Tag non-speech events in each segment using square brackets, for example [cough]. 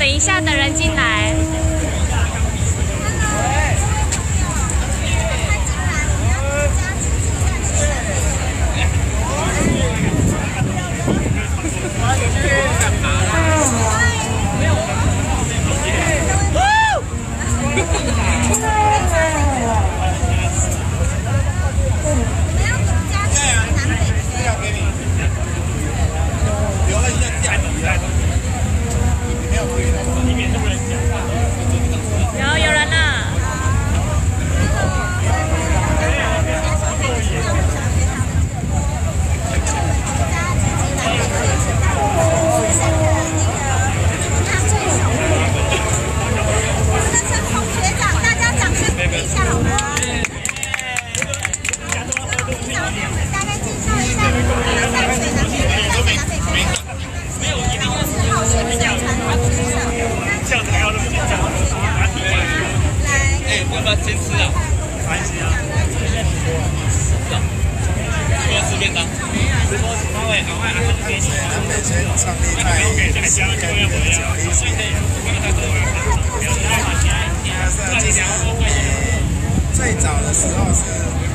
等一下等人进来。因为淡水南北村创立在西安的九一四年那个时候就是你最早的时候是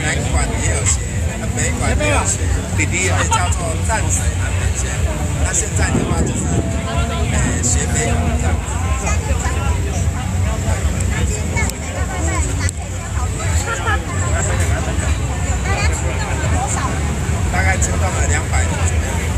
南管也有鞋北管也有鞋里皮也叫做淡水南北线那现在的话就是呃学北管这样子升到了两百度左右。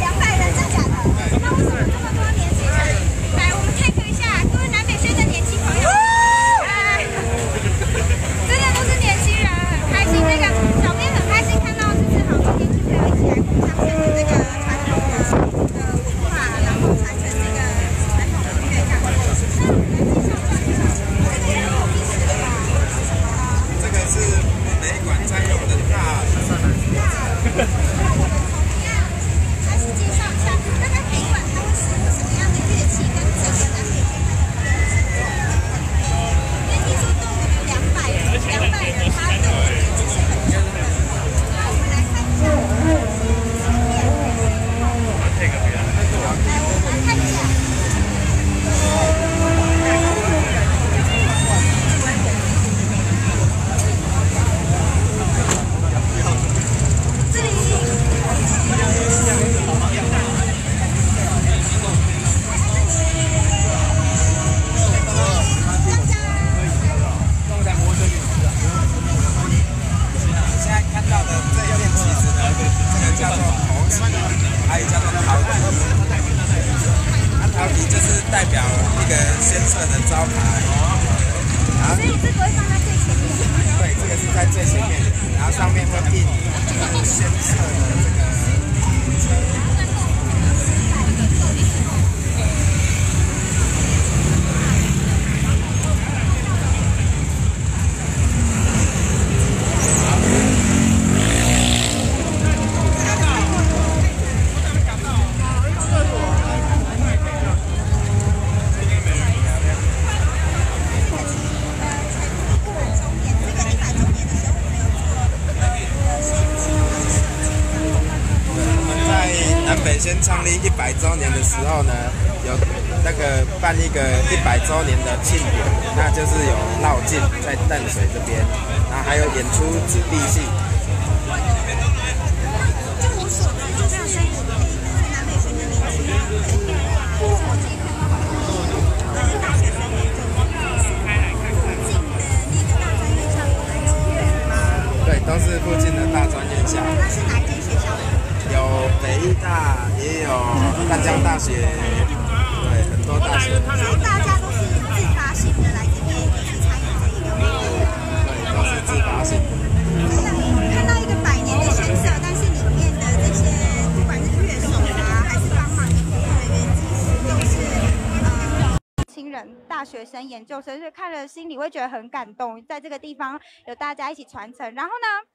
生、研究生，所以看了心里会觉得很感动，在这个地方有大家一起传承。然后呢，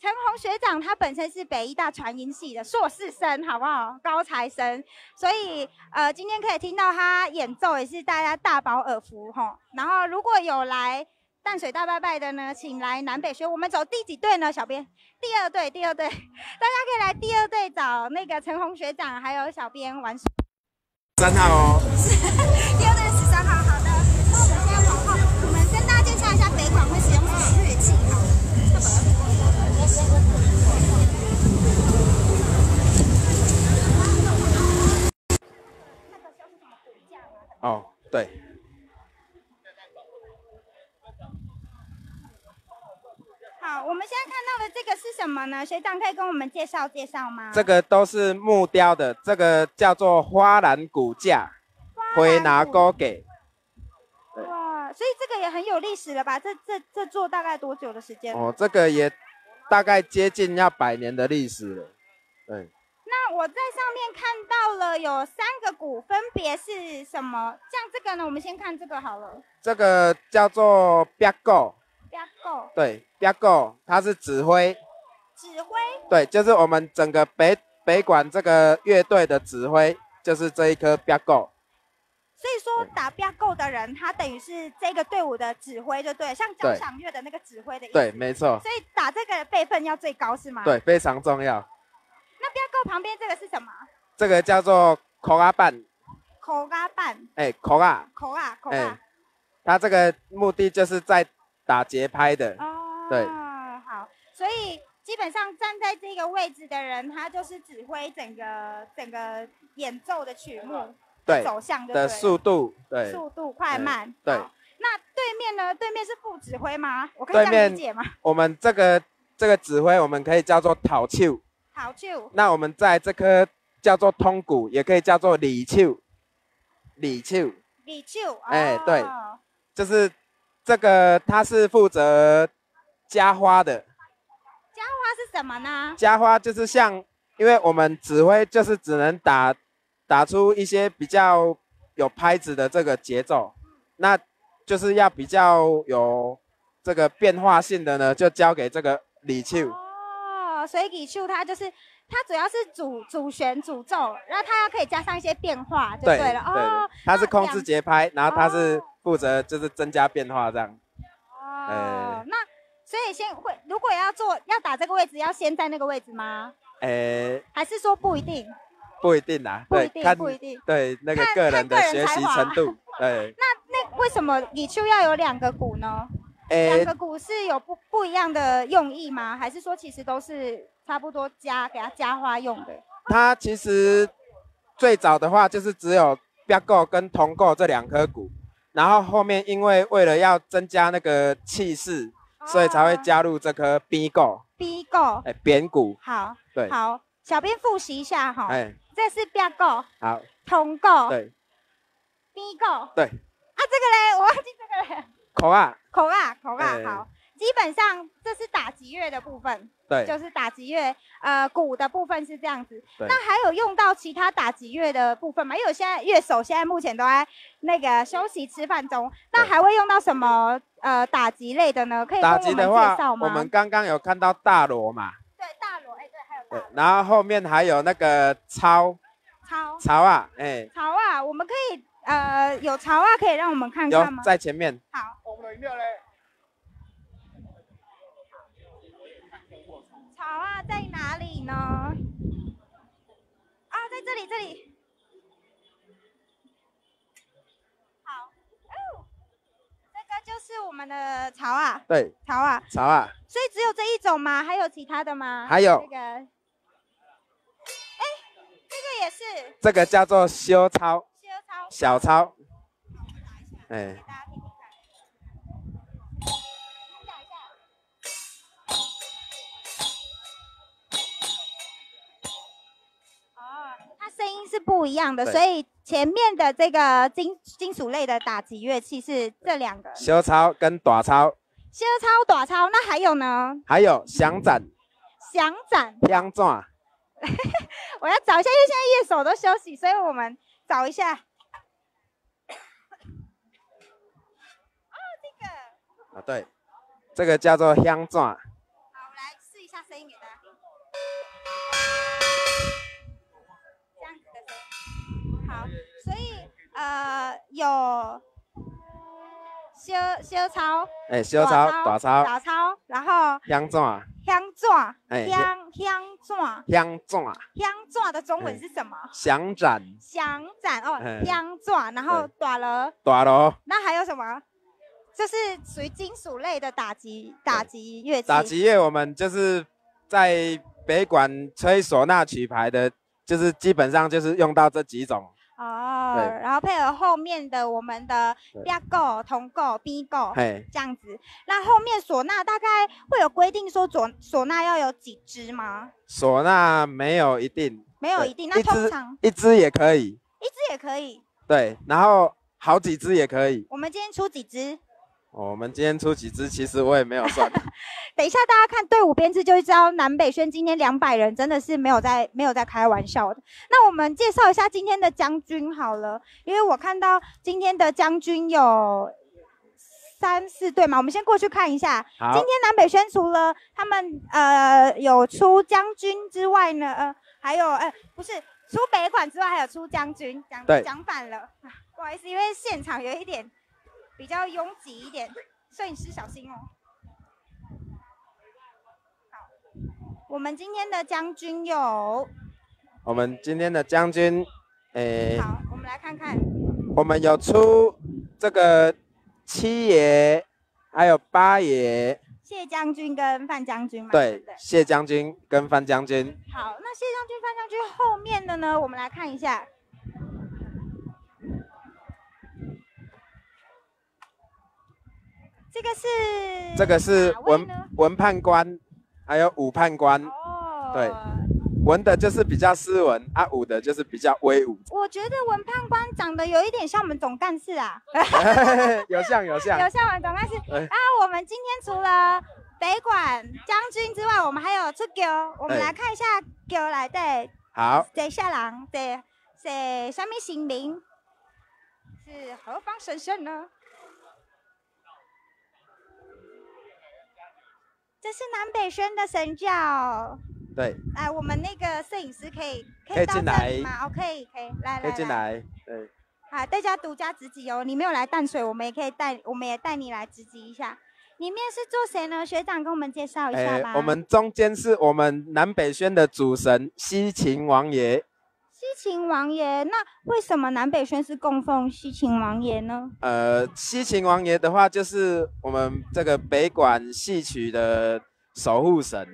陈红学长他本身是北医大传音系的硕士生，好不好？高材生，所以呃，今天可以听到他演奏，也是大家大饱耳福吼。然后如果有来。淡水大拜拜的呢，请来南北学。我们走第几队呢？小编，第二队，第二队，[laughs] 大家可以来第二队找那个陈红学长，还有小编玩。三号哦。哦，对，好，我们现在看到的这个是什么呢？学长可以跟我们介绍介绍吗？这个都是木雕的，这个叫做花篮骨架，回拿锅给。哇，所以这个也很有历史了吧？这这这做大概多久的时间？哦，这个也大概接近要百年的历史了。对，那我在上面看到了有三个鼓，分别是什么？像这个呢，我们先看这个好了。这个叫做标狗，标够对，标狗，它是指挥，指挥对，就是我们整个北北管这个乐队的指挥，就是这一颗标狗。所以说打标够的人，他等于是这个队伍的指挥，就对，像交响乐的那个指挥的意思。对，没错，所以打这个的辈分要最高是吗？。对，非常重要。那标够旁边这个是什么？这个叫做口啊板，口嘎板，哎，口啊，口啊口哎啊。，它这个目的就是在打节拍的。哦，对好，所以基本上站在这个位置的人，他就是指挥整个整个演奏的曲目对走向就的速度，对，速度快慢。对好那对面呢？对面是副指挥吗？我可以这样理解吗？我们这个这个指挥，我们可以叫做讨球。好就那我们在这颗叫做通鼓，也可以叫做理球。理球李秀。哎对哦就是这个，它是负责加花的。加花是什么呢？加花就是像，因为我们指挥就是只能打打出一些比较有拍子的这个节奏，那就是要比较有这个变化性的呢，就交给这个理球。哦，所以李秀它就是它主要是主主旋主奏，然后它可以加上一些变化就对对了。哦，它是控制节拍，然后它是哦负责就是增加变化这样。哦哎，那所以先会，如果要做要打这个位置，要先在那个位置吗？诶，还是说不一定？不一定啊，不一定不一定对那个看个人的学习程度，[laughs] 对，那那为什么李秋要有两个鼓呢？诶两个鼓是有不不一样的用意吗？还是说其实都是差不多加给它加花用的？它其实最早的话就是只有标构跟铜构这两颗鼓，然后后面因为为了要增加那个气势，所以才会加入这颗 B 构，B 够哎，扁鼓，好，对，好，小编复习一下哈。哎，这是 B 够、好，铜够、对。B 够。对，啊，这个嘞，我忘记这个嘞。口啊，口啊，口啊，哎。好。基本上这是打击乐的部分，对就是打击乐，呃，鼓的部分是这样子。对那还有用到其他打击乐的部分吗？因为我现在乐手现在目前都在那个休息吃饭中，那对还会用到什么呃打击类的呢？可以跟打我们介击的话绍，吗？我们刚刚有看到大锣嘛，对大锣，哎，对，还有大对锣，然后后面还有那个操槽槽啊，哎，槽啊，我们可以呃有槽啊，可以让我们看有看吗？在前面，好。草啊，在哪里呢？啊，在这里，这里。好，哦，这个就是我们的草啊，对，草啊。草啊，所以只有这一种吗？还有其他的吗？还有这个，哎，这个也是这个叫做修操，修操。小操，好，我打一下，哎不一样的，所以前面的这个金金属类的打击乐器是这两个，修操跟短操，修操、短操。那还有呢？还有响展、响展，香转，[laughs] 我要找一下，因为现在乐手都休息，所以我们找一下。哦，这个。啊，对，这个叫做香转，呃有修修操、哎，修操、短操、打操，然后香转、香转、哎香香转、香转、香转的中文哎是什么？响展、响展哦，哎香转，然后对短了，大锣。那还有什么？就是属于金属类的打击打击乐器。打击乐我们就是在北管吹唢呐曲牌的，就是基本上就是用到这几种。哦，然后配合后面的我们的对标购、同购、B 购嘿，这样子。那后面唢呐大概会有规定说唢唢呐要有几支吗？唢呐没有一定，对没有一定，那通常一支也可以，一支也可以。对，然后好几支也可以。我们今天出几支？我们今天出几支，其实我也没有算。[laughs] 等一下，大家看队伍编制就会知道，南北轩今天两百人真的是没有在没有在开玩笑的。那我们介绍一下今天的将军好了，因为我看到今天的将军有三四队嘛，我们先过去看一下。今天，南北轩除了他们呃有出将军之外呢，呃还有呃不是出北款之外，还有出将军，讲对讲反了，啊不好意思，因为现场有一点比较拥挤一点，摄影师小心哦。好，我们今天的将军有，我们今天的将军，诶、好，我们来看看，我们有出这个七爷，还有八爷，谢将军跟范将军嘛，对？谢将军跟范将军。好，那谢将军、范将军后面的呢，我们来看一下。这个是这个是文文判官，还有武判官。哦，对文的就是比较斯文，啊武的就是比较威武。我觉得文判官长得有一点像我们总干事啊，[laughs] 有像有像有，像我们总干事。啊我们今天除了北管将军之外，我们还有出狗，我们哎来看一下狗来对。好，谁下狼对谁什么姓名？是何方神圣呢？这是南北轩的神教。对，哎，我们那个摄影师可以可以到进来这里吗？哦，可以，可以，来可以来进来。对，好，大家独家直击哦。你没有来淡水，我们也可以带，我们也带你来直击一下。里面是做谁呢？学长跟我们介绍一下吧。哎我们中间是我们南北轩的主神西秦王爷。西秦王爷，那为什么南北轩是供奉西秦王爷呢？呃，西秦王爷的话，就是我们这个北管戏曲的守护神。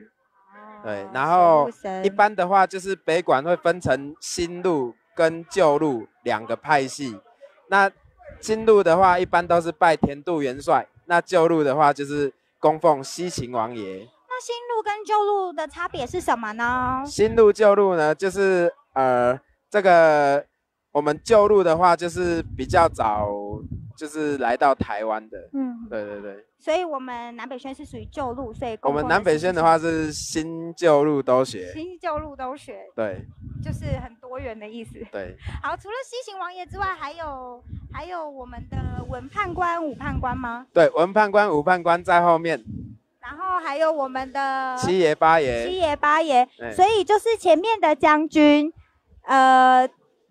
对，然后一般的话，就是北管会分成新路跟旧路两个派系。那新路的话，一般都是拜田度元帅；那旧路的话，就是供奉西秦王爷。那新路跟旧路的差别是什么呢？新路旧路呢，就是呃，这个我们旧路的话，就是比较早，就是来到台湾的。嗯，对对对，所以我们南北轩是属于旧路，所以我们南北是轩的话是新旧路都学。新旧路都学，对就是很多元的意思。对，好，除了西行王爷之外，还有还有我们的文判官、武判官吗？对，文判官、武判官在后面，然后还有我们的七爷八爷七爷。八爷，所以就是前面的将军，呃，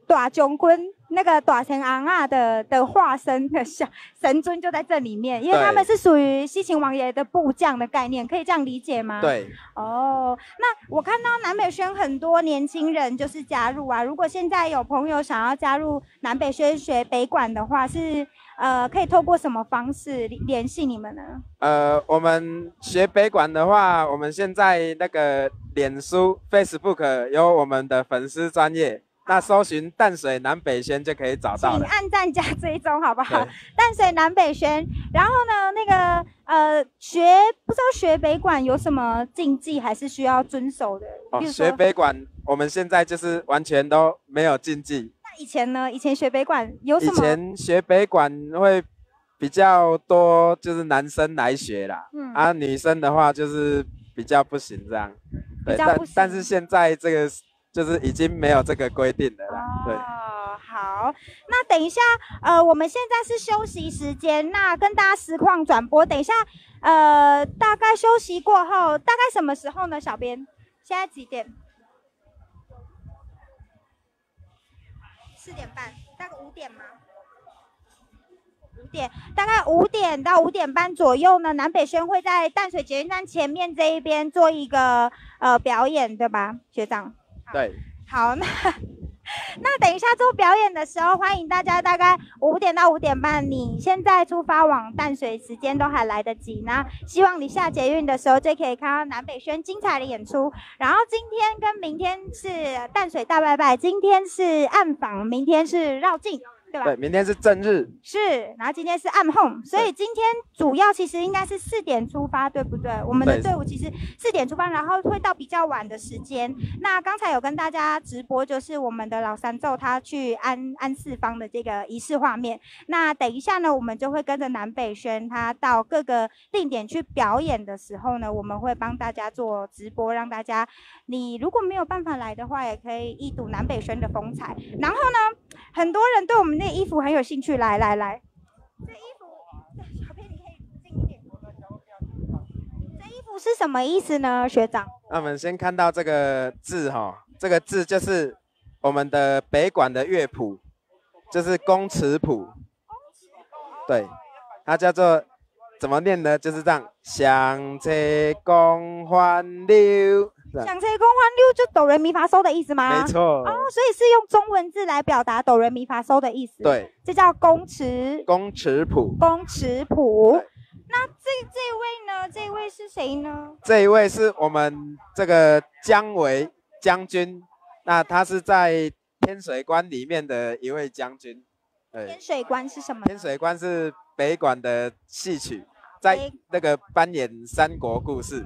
大将军那个大神昂啊的的化身的像神尊就在这里面，因为他们是属于西秦王爷的部将的概念，可以这样理解吗？。对，哦，那我看到南北轩很多年轻人就是加入啊。如果现在有朋友想要加入南北轩学北管的话，是呃可以透过什么方式联联系你们呢？呃，我们学北管的话，我们现在那个脸书、Facebook 有我们的粉丝专业，那搜寻淡水南北轩就可以找到请了。按赞加追踪好不好？淡水南北轩，然后呢，那个呃学不知道学北管有什么禁忌，还是需要遵守的？哦学北管我们现在就是完全都没有禁忌。那以前呢？以前学北管有什么以？前学北管会比较多，就是男生来学啦，嗯啊，女生的话就是比较不行这样。对，但比较不行但是现在这个就是已经没有这个规定了啦。对。哦，好，那等一下，呃，我们现在是休息时间，那跟大家实况转播。等一下，呃，大概休息过后，大概什么时候呢？小编，现在几点？四点半，大概五点吗？五点，大概五点到五点半左右呢。南北轩会在淡水捷运站前面这一边做一个呃表演，对吧，学长？对，好，那那等一下做表演的时候，欢迎大家大概五点到五点半，你现在出发往淡水时间都还来得及。呢希望你下捷运的时候就可以看到南北轩精彩的演出。然后今天跟明天是淡水大拜拜，今天是暗访，明天是绕境。对吧？对，明天是正日，是，然后今天是暗红，所以今天主要其实应该是四点出发，对不对？我们的队伍其实四点出发，然后会到比较晚的时间。那刚才有跟大家直播，就是我们的老三奏他去安安四方的这个仪式画面。那等一下呢，我们就会跟着南北轩他到各个定点去表演的时候呢，我们会帮大家做直播，让大家你如果没有办法来的话，也可以一睹南北轩的风采。然后呢，很多人对我们的衣服很有兴趣，来来来，这衣服，小编你可以近一点。这衣服是什么意思呢，学长？那我们先看到这个字哈，这个字就是我们的北管的乐谱，就是宫词谱。对，它叫做怎么念呢？就是这样，响彻共欢流。想吹空欢六就哆来咪发嗦的意思吗？没。错，哦，所以是用中文字来表达哆来咪发嗦的意思。，对，这叫公尺。公尺谱。公尺谱。那这这位呢？这位是谁呢？这一位是我们这个姜维将军，那他是在天水关里面的一位将军。对天，水关是什么？天水关是北管的戏曲，在那个扮演三国故事。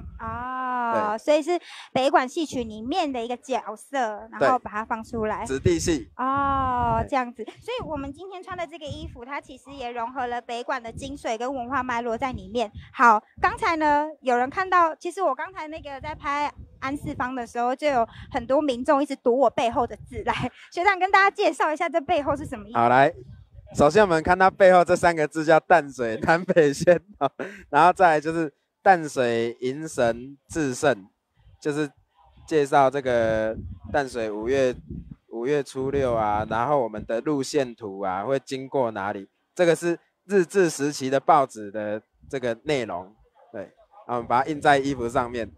哦，所以是北管戏曲里面的一个角色，然对后把它放出来。子弟戏。哦，对这样子，所以我们今天穿的这个衣服，它其实也融合了北管的精髓跟文化脉络在里面。好，刚才呢，有人看到，其实我刚才那个在拍安四方的时候，就有很多民众一直读我背后的字。来，学长跟大家介绍一下这背后是什么意思。好，来，首先我们看它背后这三个字叫淡水 [laughs] 南北轩哦，然后再来就是淡水迎神至圣，就是介绍这个淡水五月五月初六啊，然后我们的路线图啊会经过哪里，这个是日治时期的报纸的这个内容，对，然后我们把它印在衣服上面。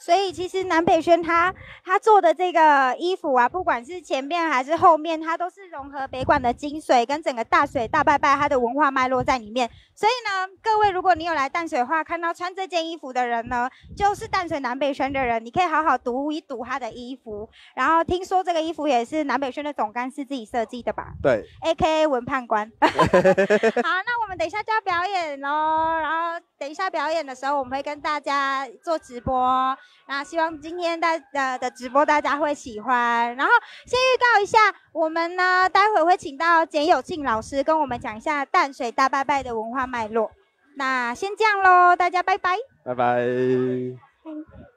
所以其实南北轩他他做的这个衣服啊，不管是前面还是后面，它都是融合北管的精髓跟整个大水大拜拜它的文化脉络在里面。所以呢，各位如果你有来淡水的话，看到穿这件衣服的人呢，就是淡水南北轩的人，你可以好好读一读他的衣服。然后听说这个衣服也是南北轩的总干事自己设计的吧对？[laughs] A K A 文判官。[laughs] 好，那我们等一下就要表演喽。然后等一下表演的时候，我们会跟大家做直播。那希望今天大呃的直播大家会喜欢。然后先预告一下，我们呢待会会请到简友庆老师跟我们讲一下淡水大拜拜的文化脉络。那先这样喽，大家拜拜。拜拜。